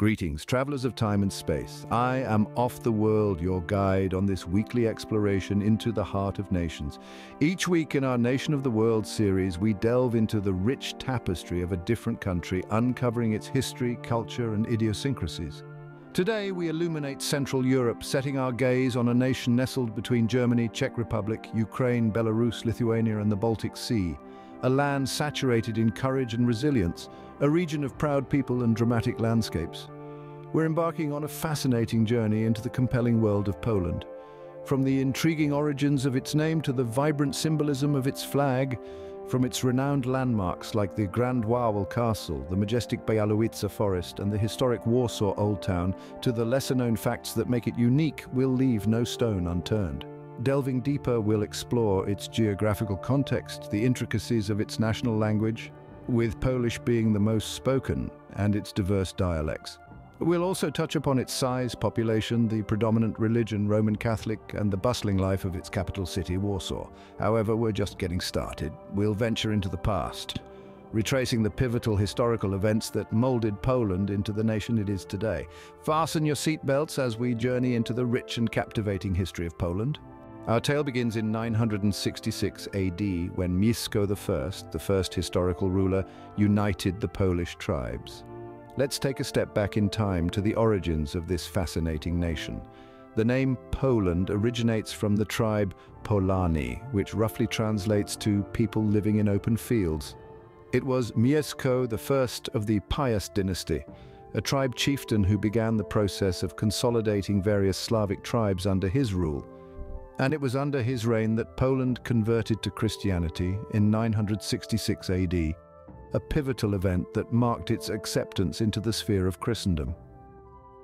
Greetings, travelers of time and space. I am Oftheworld, your guide on this weekly exploration into the heart of nations. Each week in our Nation of the World series, we delve into the rich tapestry of a different country, uncovering its history, culture, and idiosyncrasies. Today, we illuminate Central Europe, setting our gaze on a nation nestled between Germany, Czech Republic, Ukraine, Belarus, Lithuania, and the Baltic Sea a land saturated in courage and resilience, a region of proud people and dramatic landscapes. We're embarking on a fascinating journey into the compelling world of Poland. From the intriguing origins of its name to the vibrant symbolism of its flag, from its renowned landmarks like the Grand Wawel Castle, the majestic Bialowieza Forest and the historic Warsaw Old Town to the lesser-known facts that make it unique, we'll leave no stone unturned. Delving deeper, we'll explore its geographical context, the intricacies of its national language, with Polish being the most spoken, and its diverse dialects. We'll also touch upon its size, population, the predominant religion, Roman Catholic, and the bustling life of its capital city, Warsaw. However, we're just getting started. We'll venture into the past, retracing the pivotal historical events that molded Poland into the nation it is today. Fasten your seatbelts as we journey into the rich and captivating history of Poland. Our tale begins in 966 AD when Mieszko I, the first historical ruler, united the Polish tribes. Let's take a step back in time to the origins of this fascinating nation. The name Poland originates from the tribe Polani, which roughly translates to people living in open fields. It was Mieszko I of the Piast dynasty, a tribe chieftain who began the process of consolidating various Slavic tribes under his rule and it was under his reign that Poland converted to Christianity in 966 AD, a pivotal event that marked its acceptance into the sphere of Christendom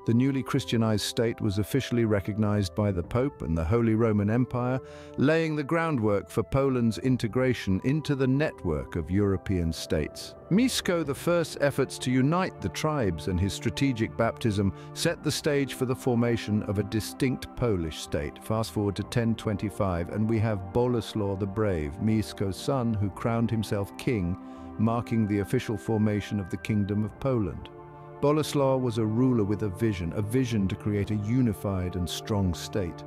the newly Christianized state was officially recognized by the Pope and the Holy Roman Empire, laying the groundwork for Poland's integration into the network of European states. Mieszko I's efforts to unite the tribes and his strategic baptism set the stage for the formation of a distinct Polish state. Fast forward to 1025 and we have Boleslaw the Brave, Mieszko's son, who crowned himself king, marking the official formation of the Kingdom of Poland. Boleslaw was a ruler with a vision, a vision to create a unified and strong state.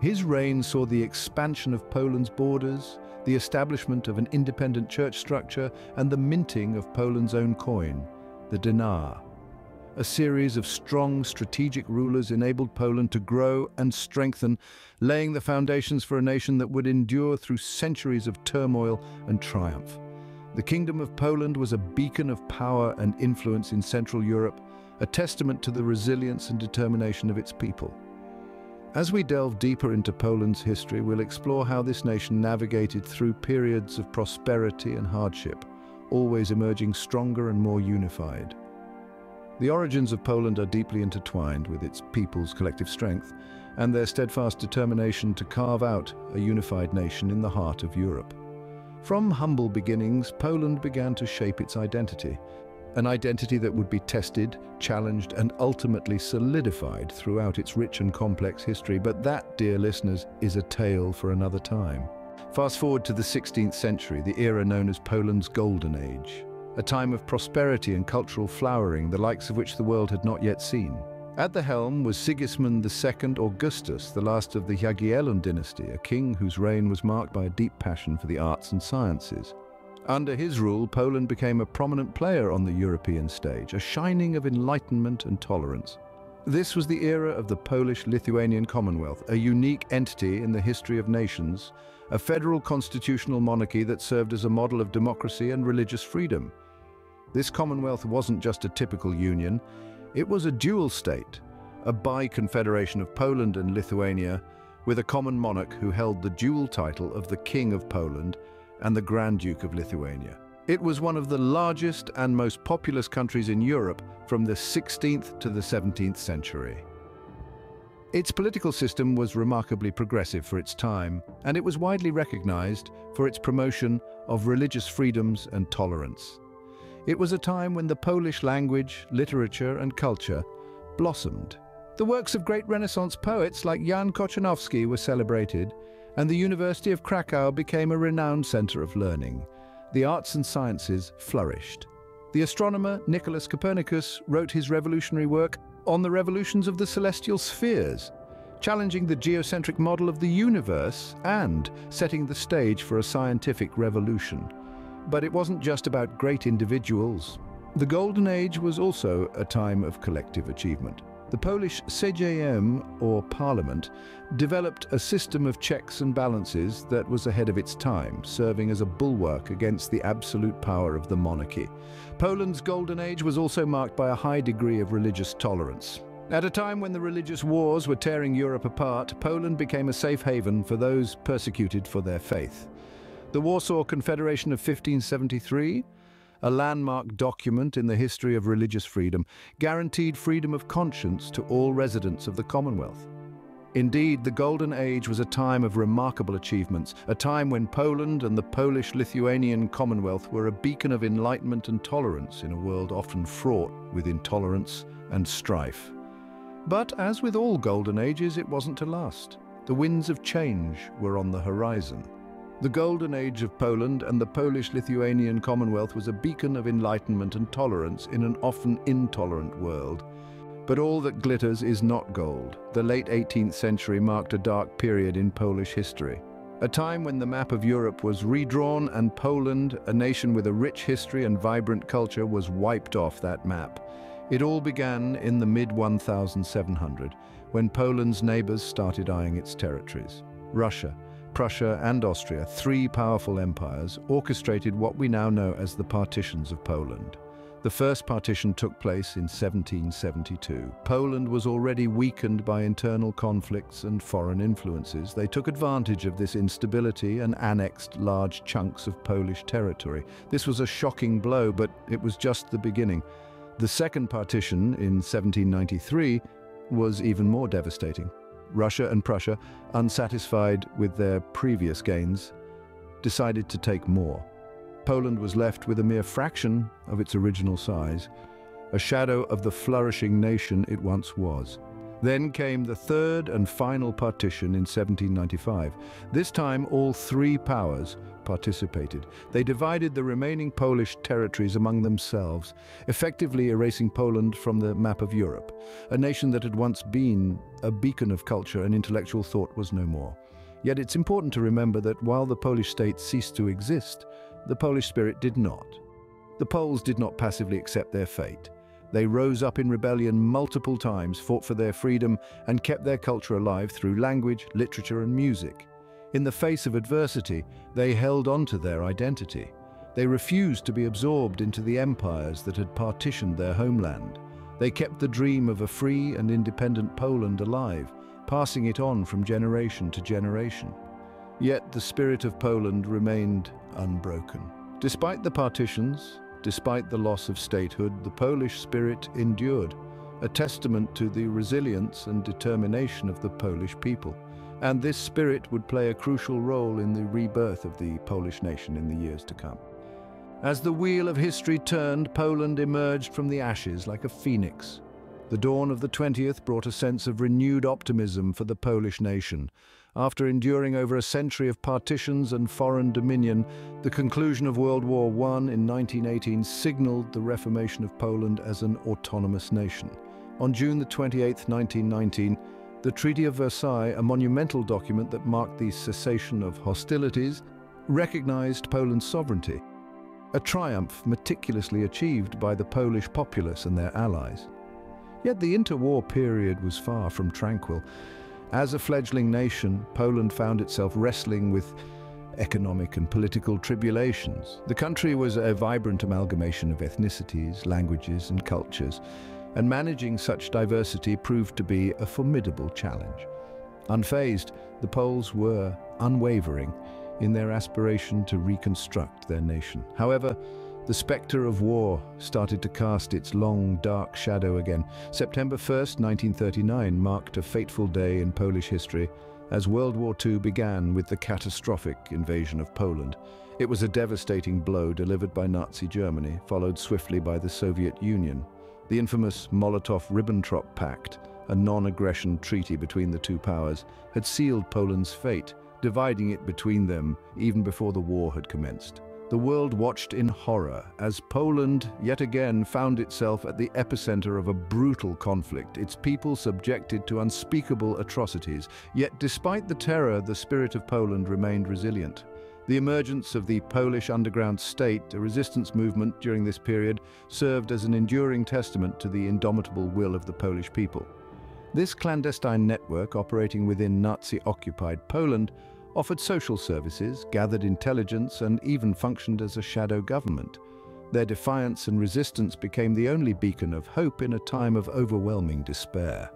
His reign saw the expansion of Poland's borders, the establishment of an independent church structure, and the minting of Poland's own coin, the denar. A series of strong strategic rulers enabled Poland to grow and strengthen, laying the foundations for a nation that would endure through centuries of turmoil and triumph. The Kingdom of Poland was a beacon of power and influence in Central Europe, a testament to the resilience and determination of its people. As we delve deeper into Poland's history, we'll explore how this nation navigated through periods of prosperity and hardship, always emerging stronger and more unified. The origins of Poland are deeply intertwined with its people's collective strength and their steadfast determination to carve out a unified nation in the heart of Europe. From humble beginnings, Poland began to shape its identity, an identity that would be tested, challenged and ultimately solidified throughout its rich and complex history. But that, dear listeners, is a tale for another time. Fast forward to the 16th century, the era known as Poland's Golden Age, a time of prosperity and cultural flowering, the likes of which the world had not yet seen. At the helm was Sigismund II Augustus, the last of the Jagiellon dynasty, a king whose reign was marked by a deep passion for the arts and sciences. Under his rule, Poland became a prominent player on the European stage, a shining of enlightenment and tolerance. This was the era of the Polish-Lithuanian Commonwealth, a unique entity in the history of nations, a federal constitutional monarchy that served as a model of democracy and religious freedom. This Commonwealth wasn't just a typical union, it was a dual state, a bi-confederation of Poland and Lithuania, with a common monarch who held the dual title of the King of Poland and the Grand Duke of Lithuania. It was one of the largest and most populous countries in Europe from the 16th to the 17th century. Its political system was remarkably progressive for its time, and it was widely recognized for its promotion of religious freedoms and tolerance. It was a time when the Polish language, literature and culture blossomed. The works of great Renaissance poets like Jan Kochanowski were celebrated, and the University of Krakow became a renowned center of learning. The arts and sciences flourished. The astronomer Nicholas Copernicus wrote his revolutionary work on the revolutions of the celestial spheres, challenging the geocentric model of the universe and setting the stage for a scientific revolution. But it wasn't just about great individuals. The Golden Age was also a time of collective achievement. The Polish Sejm, or parliament, developed a system of checks and balances that was ahead of its time, serving as a bulwark against the absolute power of the monarchy. Poland's Golden Age was also marked by a high degree of religious tolerance. At a time when the religious wars were tearing Europe apart, Poland became a safe haven for those persecuted for their faith. The Warsaw Confederation of 1573 a landmark document in the history of religious freedom, guaranteed freedom of conscience to all residents of the Commonwealth. Indeed, the Golden Age was a time of remarkable achievements, a time when Poland and the Polish-Lithuanian Commonwealth were a beacon of enlightenment and tolerance in a world often fraught with intolerance and strife. But as with all Golden Ages, it wasn't to last. The winds of change were on the horizon. The golden age of Poland and the Polish-Lithuanian Commonwealth was a beacon of enlightenment and tolerance in an often intolerant world. But all that glitters is not gold. The late 18th century marked a dark period in Polish history. A time when the map of Europe was redrawn and Poland, a nation with a rich history and vibrant culture, was wiped off that map. It all began in the mid-1700, when Poland's neighbors started eyeing its territories. Russia, Prussia and Austria, three powerful empires, orchestrated what we now know as the partitions of Poland. The first partition took place in 1772. Poland was already weakened by internal conflicts and foreign influences. They took advantage of this instability and annexed large chunks of Polish territory. This was a shocking blow, but it was just the beginning. The second partition in 1793 was even more devastating. Russia and Prussia, unsatisfied with their previous gains, decided to take more. Poland was left with a mere fraction of its original size, a shadow of the flourishing nation it once was. Then came the third and final partition in 1795. This time all three powers participated. They divided the remaining Polish territories among themselves, effectively erasing Poland from the map of Europe. A nation that had once been a beacon of culture and intellectual thought was no more. Yet it's important to remember that while the Polish state ceased to exist, the Polish spirit did not. The Poles did not passively accept their fate. They rose up in rebellion multiple times, fought for their freedom, and kept their culture alive through language, literature, and music. In the face of adversity, they held on to their identity. They refused to be absorbed into the empires that had partitioned their homeland. They kept the dream of a free and independent Poland alive, passing it on from generation to generation. Yet the spirit of Poland remained unbroken. Despite the partitions, Despite the loss of statehood, the Polish spirit endured, a testament to the resilience and determination of the Polish people. And this spirit would play a crucial role in the rebirth of the Polish nation in the years to come. As the wheel of history turned, Poland emerged from the ashes like a phoenix. The dawn of the 20th brought a sense of renewed optimism for the Polish nation, after enduring over a century of partitions and foreign dominion, the conclusion of World War I in 1918 signalled the reformation of Poland as an autonomous nation. On June 28, 1919, the Treaty of Versailles, a monumental document that marked the cessation of hostilities, recognized Poland's sovereignty, a triumph meticulously achieved by the Polish populace and their allies. Yet the interwar period was far from tranquil. As a fledgling nation, Poland found itself wrestling with economic and political tribulations. The country was a vibrant amalgamation of ethnicities, languages and cultures, and managing such diversity proved to be a formidable challenge. Unfazed, the Poles were unwavering in their aspiration to reconstruct their nation. However, the spectre of war started to cast its long, dark shadow again. September 1st, 1939 marked a fateful day in Polish history as World War II began with the catastrophic invasion of Poland. It was a devastating blow delivered by Nazi Germany, followed swiftly by the Soviet Union. The infamous Molotov-Ribbentrop Pact, a non-aggression treaty between the two powers, had sealed Poland's fate, dividing it between them even before the war had commenced. The world watched in horror as Poland yet again found itself at the epicenter of a brutal conflict, its people subjected to unspeakable atrocities. Yet despite the terror, the spirit of Poland remained resilient. The emergence of the Polish underground state, a resistance movement during this period, served as an enduring testament to the indomitable will of the Polish people. This clandestine network operating within Nazi-occupied Poland offered social services, gathered intelligence and even functioned as a shadow government. Their defiance and resistance became the only beacon of hope in a time of overwhelming despair.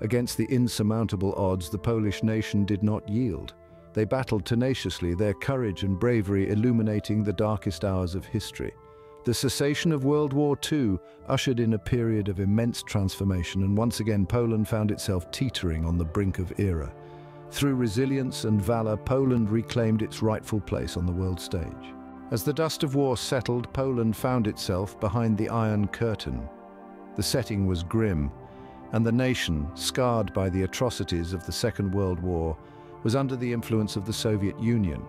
Against the insurmountable odds, the Polish nation did not yield. They battled tenaciously, their courage and bravery illuminating the darkest hours of history. The cessation of World War II ushered in a period of immense transformation and once again Poland found itself teetering on the brink of era. Through resilience and valor, Poland reclaimed its rightful place on the world stage. As the dust of war settled, Poland found itself behind the Iron Curtain. The setting was grim, and the nation, scarred by the atrocities of the Second World War, was under the influence of the Soviet Union.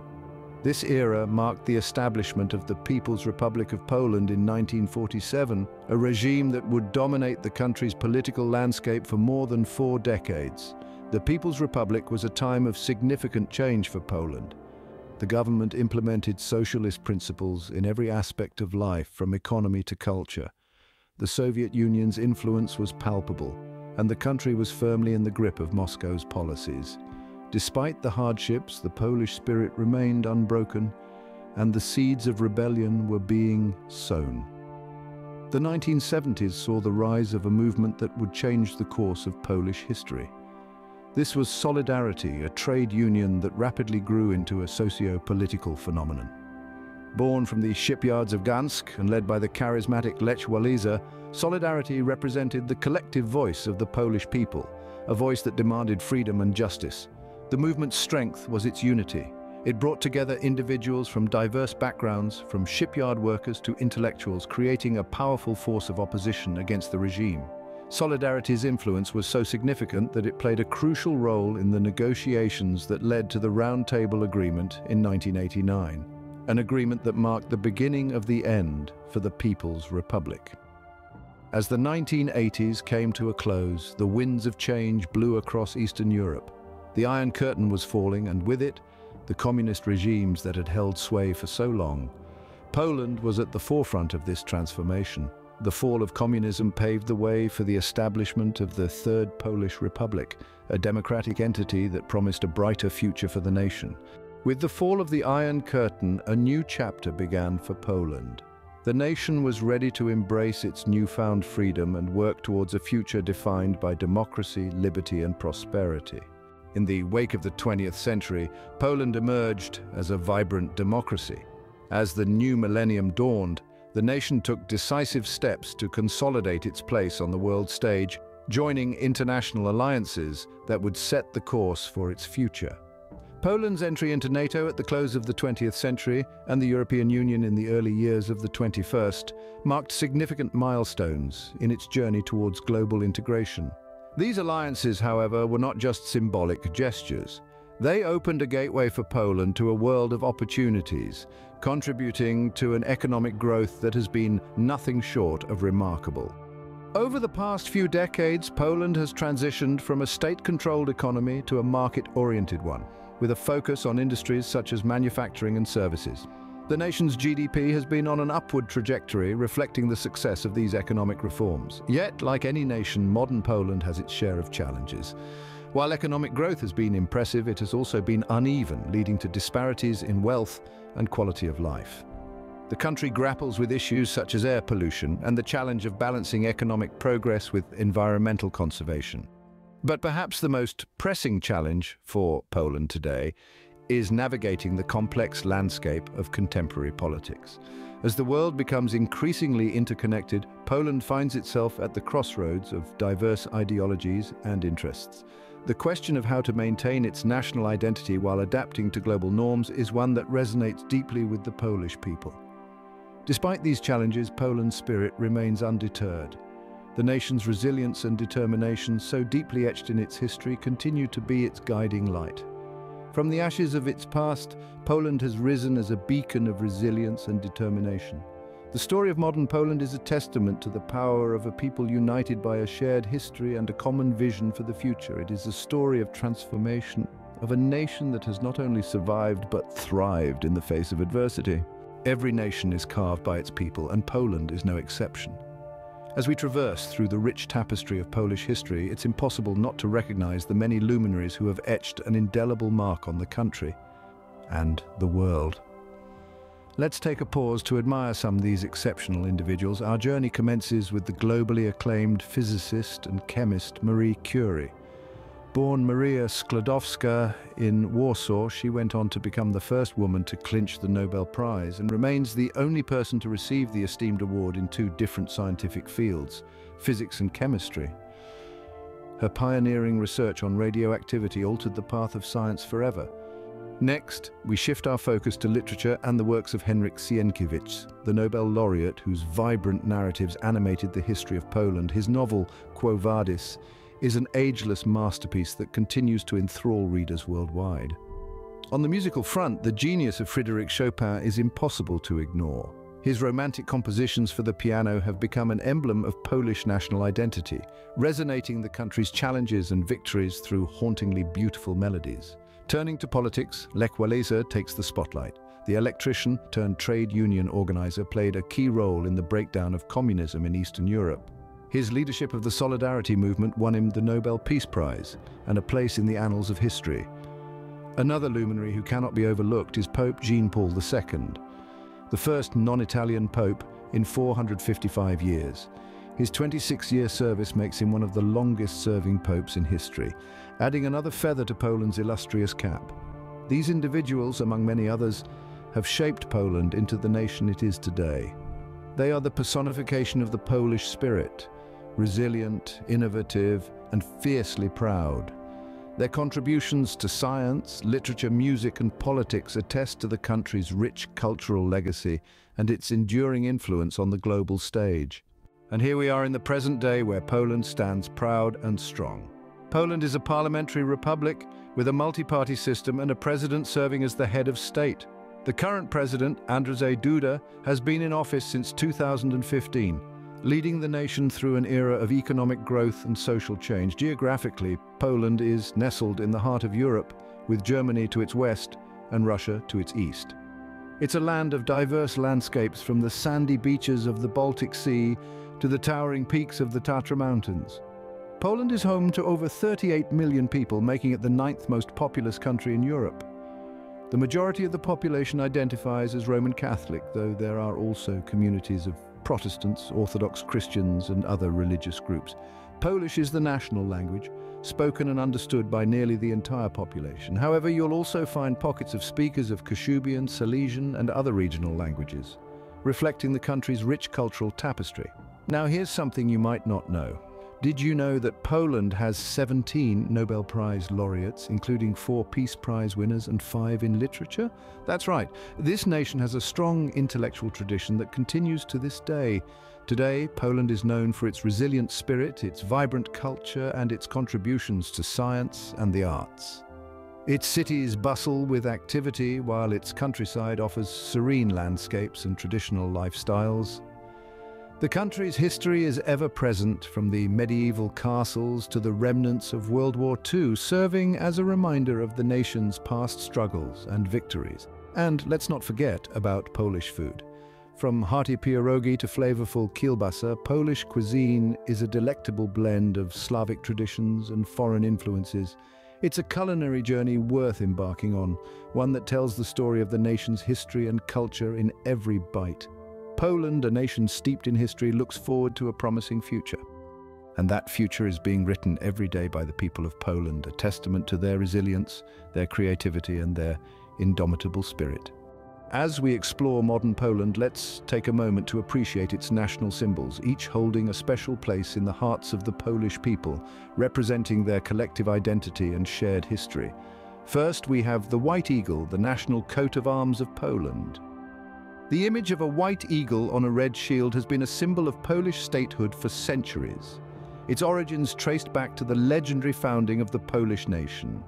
This era marked the establishment of the People's Republic of Poland in 1947, a regime that would dominate the country's political landscape for more than four decades. The People's Republic was a time of significant change for Poland. The government implemented socialist principles in every aspect of life, from economy to culture. The Soviet Union's influence was palpable, and the country was firmly in the grip of Moscow's policies. Despite the hardships, the Polish spirit remained unbroken, and the seeds of rebellion were being sown. The 1970s saw the rise of a movement that would change the course of Polish history. This was Solidarity, a trade union that rapidly grew into a socio-political phenomenon. Born from the shipyards of Gdansk and led by the charismatic Lech Walesa, Solidarity represented the collective voice of the Polish people, a voice that demanded freedom and justice. The movement's strength was its unity. It brought together individuals from diverse backgrounds, from shipyard workers to intellectuals, creating a powerful force of opposition against the regime. Solidarity's influence was so significant that it played a crucial role in the negotiations that led to the Round Table Agreement in 1989, an agreement that marked the beginning of the end for the People's Republic. As the 1980s came to a close, the winds of change blew across Eastern Europe. The Iron Curtain was falling, and with it, the communist regimes that had held sway for so long. Poland was at the forefront of this transformation. The fall of communism paved the way for the establishment of the Third Polish Republic, a democratic entity that promised a brighter future for the nation. With the fall of the Iron Curtain, a new chapter began for Poland. The nation was ready to embrace its newfound freedom and work towards a future defined by democracy, liberty and prosperity. In the wake of the 20th century, Poland emerged as a vibrant democracy. As the new millennium dawned, the nation took decisive steps to consolidate its place on the world stage, joining international alliances that would set the course for its future. Poland's entry into NATO at the close of the 20th century and the European Union in the early years of the 21st marked significant milestones in its journey towards global integration. These alliances, however, were not just symbolic gestures. They opened a gateway for Poland to a world of opportunities, contributing to an economic growth that has been nothing short of remarkable. Over the past few decades, Poland has transitioned from a state-controlled economy to a market-oriented one, with a focus on industries such as manufacturing and services. The nation's GDP has been on an upward trajectory, reflecting the success of these economic reforms. Yet, like any nation, modern Poland has its share of challenges. While economic growth has been impressive, it has also been uneven, leading to disparities in wealth and quality of life. The country grapples with issues such as air pollution and the challenge of balancing economic progress with environmental conservation. But perhaps the most pressing challenge for Poland today is navigating the complex landscape of contemporary politics. As the world becomes increasingly interconnected, Poland finds itself at the crossroads of diverse ideologies and interests. The question of how to maintain its national identity while adapting to global norms is one that resonates deeply with the Polish people. Despite these challenges, Poland's spirit remains undeterred. The nation's resilience and determination, so deeply etched in its history, continue to be its guiding light. From the ashes of its past, Poland has risen as a beacon of resilience and determination. The story of modern Poland is a testament to the power of a people united by a shared history and a common vision for the future. It is a story of transformation, of a nation that has not only survived but thrived in the face of adversity. Every nation is carved by its people, and Poland is no exception. As we traverse through the rich tapestry of Polish history, it's impossible not to recognize the many luminaries who have etched an indelible mark on the country and the world. Let's take a pause to admire some of these exceptional individuals. Our journey commences with the globally acclaimed physicist and chemist Marie Curie. Born Maria Sklodowska in Warsaw, she went on to become the first woman to clinch the Nobel Prize and remains the only person to receive the esteemed award in two different scientific fields, physics and chemistry. Her pioneering research on radioactivity altered the path of science forever, Next, we shift our focus to literature and the works of Henryk Sienkiewicz, the Nobel laureate whose vibrant narratives animated the history of Poland. His novel, Quo Vadis, is an ageless masterpiece that continues to enthrall readers worldwide. On the musical front, the genius of Frédéric Chopin is impossible to ignore. His romantic compositions for the piano have become an emblem of Polish national identity, resonating the country's challenges and victories through hauntingly beautiful melodies. Turning to politics, Lech takes the spotlight. The electrician turned trade union organizer played a key role in the breakdown of communism in Eastern Europe. His leadership of the Solidarity movement won him the Nobel Peace Prize and a place in the annals of history. Another luminary who cannot be overlooked is Pope John Paul II, the first non-Italian pope in 455 years. His 26-year service makes him one of the longest-serving popes in history, adding another feather to Poland's illustrious cap. These individuals, among many others, have shaped Poland into the nation it is today. They are the personification of the Polish spirit, resilient, innovative, and fiercely proud. Their contributions to science, literature, music and politics attest to the country's rich cultural legacy and its enduring influence on the global stage. And here we are in the present day where Poland stands proud and strong. Poland is a parliamentary republic with a multi-party system and a president serving as the head of state. The current president, Andrzej Duda, has been in office since 2015, leading the nation through an era of economic growth and social change. Geographically, Poland is nestled in the heart of Europe, with Germany to its west and Russia to its east. It's a land of diverse landscapes from the sandy beaches of the Baltic Sea to the towering peaks of the Tatra Mountains. Poland is home to over 38 million people, making it the ninth most populous country in Europe. The majority of the population identifies as Roman Catholic, though there are also communities of Protestants, Orthodox Christians and other religious groups. Polish is the national language, spoken and understood by nearly the entire population. However, you'll also find pockets of speakers of Kashubian, Silesian and other regional languages, reflecting the country's rich cultural tapestry. Now here's something you might not know. Did you know that Poland has 17 Nobel Prize laureates, including four Peace Prize winners and five in literature? That's right. This nation has a strong intellectual tradition that continues to this day. Today, Poland is known for its resilient spirit, its vibrant culture, and its contributions to science and the arts. Its cities bustle with activity, while its countryside offers serene landscapes and traditional lifestyles. The country's history is ever present, from the medieval castles to the remnants of World War II, serving as a reminder of the nation's past struggles and victories. And let's not forget about Polish food. From hearty pierogi to flavorful kielbasa, Polish cuisine is a delectable blend of Slavic traditions and foreign influences. It's a culinary journey worth embarking on, one that tells the story of the nation's history and culture in every bite. Poland, a nation steeped in history, looks forward to a promising future. And that future is being written every day by the people of Poland, a testament to their resilience, their creativity and their indomitable spirit. As we explore modern Poland, let's take a moment to appreciate its national symbols, each holding a special place in the hearts of the Polish people, representing their collective identity and shared history. First, we have the White Eagle, the national coat of arms of Poland. The image of a white eagle on a red shield has been a symbol of Polish statehood for centuries, its origins traced back to the legendary founding of the Polish nation.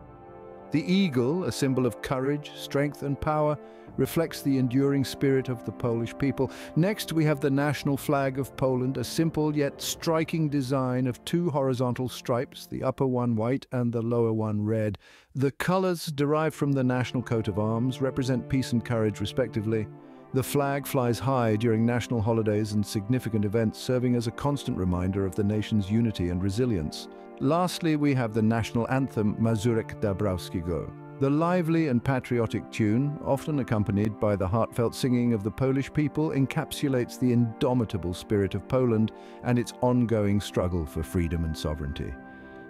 The eagle, a symbol of courage, strength and power, reflects the enduring spirit of the Polish people. Next, we have the national flag of Poland, a simple yet striking design of two horizontal stripes, the upper one white and the lower one red. The colours derived from the national coat of arms represent peace and courage respectively. The flag flies high during national holidays and significant events, serving as a constant reminder of the nation's unity and resilience. Lastly, we have the national anthem Mazurek Dąbrowskiego. The lively and patriotic tune, often accompanied by the heartfelt singing of the Polish people, encapsulates the indomitable spirit of Poland and its ongoing struggle for freedom and sovereignty.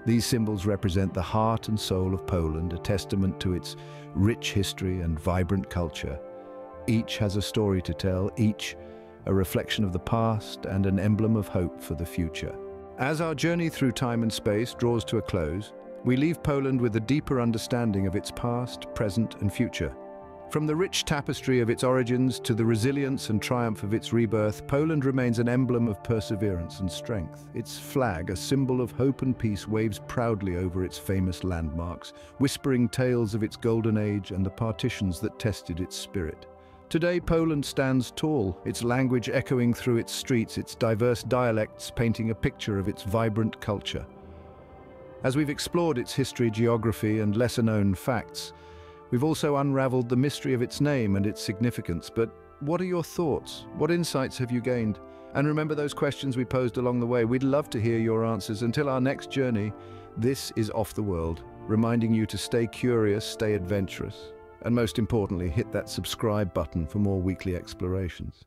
These symbols represent the heart and soul of Poland, a testament to its rich history and vibrant culture. Each has a story to tell, each a reflection of the past and an emblem of hope for the future. As our journey through time and space draws to a close, we leave Poland with a deeper understanding of its past, present and future. From the rich tapestry of its origins to the resilience and triumph of its rebirth, Poland remains an emblem of perseverance and strength. Its flag, a symbol of hope and peace, waves proudly over its famous landmarks, whispering tales of its golden age and the partitions that tested its spirit. Today, Poland stands tall, its language echoing through its streets, its diverse dialects painting a picture of its vibrant culture. As we've explored its history, geography and lesser-known facts, we've also unraveled the mystery of its name and its significance. But what are your thoughts? What insights have you gained? And remember those questions we posed along the way. We'd love to hear your answers. Until our next journey, this is Oftheworld, reminding you to stay curious, stay adventurous, and most importantly, hit that subscribe button for more weekly explorations.